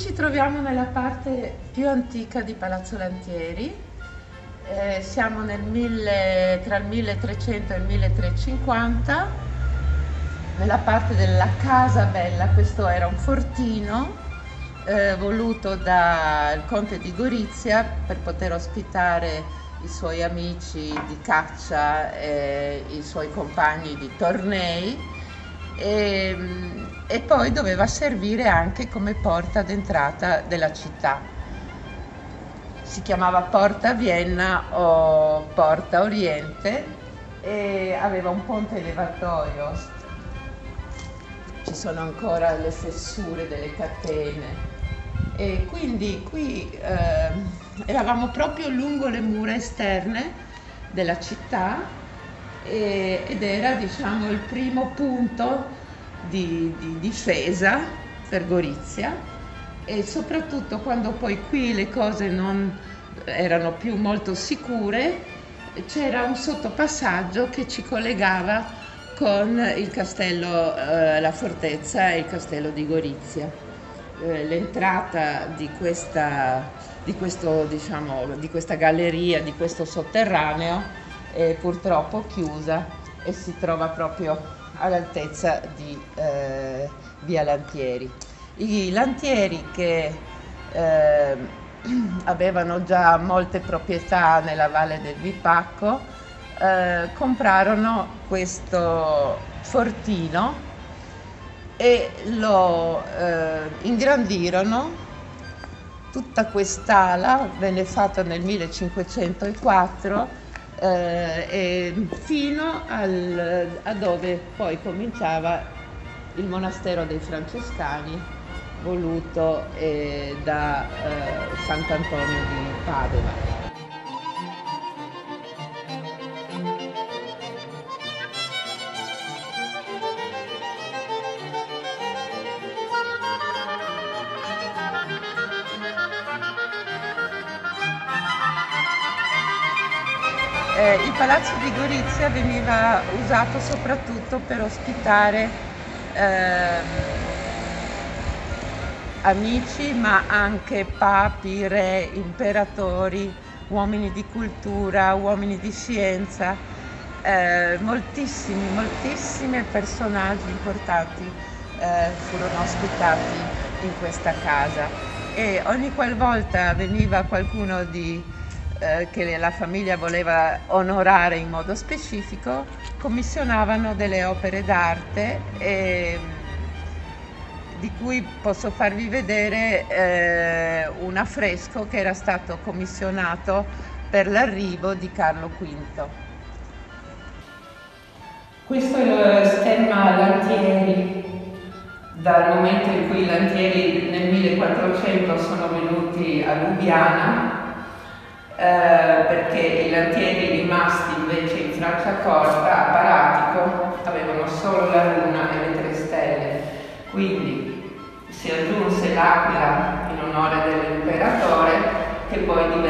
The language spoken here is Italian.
ci troviamo nella parte più antica di Palazzo Lantieri, eh, siamo mille, tra il 1300 e il 1350, nella parte della Casa Bella, questo era un fortino eh, voluto dal conte di Gorizia per poter ospitare i suoi amici di caccia e i suoi compagni di tornei e, e poi doveva servire anche come porta d'entrata della città. Si chiamava Porta Vienna o Porta Oriente e aveva un ponte elevatorio. Ci sono ancora le fessure delle catene e quindi qui eh, eravamo proprio lungo le mura esterne della città e, ed era diciamo il primo punto di, di difesa per Gorizia. E soprattutto quando poi qui le cose non erano più molto sicure c'era un sottopassaggio che ci collegava con il castello, eh, la fortezza e il castello di Gorizia. Eh, l'entrata di questa, di, questo, diciamo, di questa galleria, di questo sotterraneo è purtroppo chiusa e si trova proprio all'altezza di eh, via Lantieri. I Lantieri che eh, avevano già molte proprietà nella valle del Vipacco eh, comprarono questo fortino e lo eh, ingrandirono. Tutta quest'ala venne fatta nel 1504 eh, fino al, a dove poi cominciava il monastero dei Francescani voluto eh, da eh, Sant'Antonio di Padova. Eh, il palazzo di Gorizia veniva usato soprattutto per ospitare eh, amici ma anche papi, re, imperatori, uomini di cultura, uomini di scienza, eh, moltissimi, moltissimi personaggi importanti eh, furono ospitati in questa casa. E ogni qualvolta veniva qualcuno di eh, che la famiglia voleva onorare in modo specifico, commissionavano delle opere d'arte e, di cui posso farvi vedere eh, un affresco che era stato commissionato per l'arrivo di Carlo V. Questo è lo stemma Lantieri, dal momento in cui i Lantieri nel 1400 sono venuti a Lubiana eh, perché i lantieri rimasti invece in Franciacorta a Paratico avevano solo la luna e le tre stelle, quindi si aggiunse l'aquila in onore dell'imperatore che poi divenne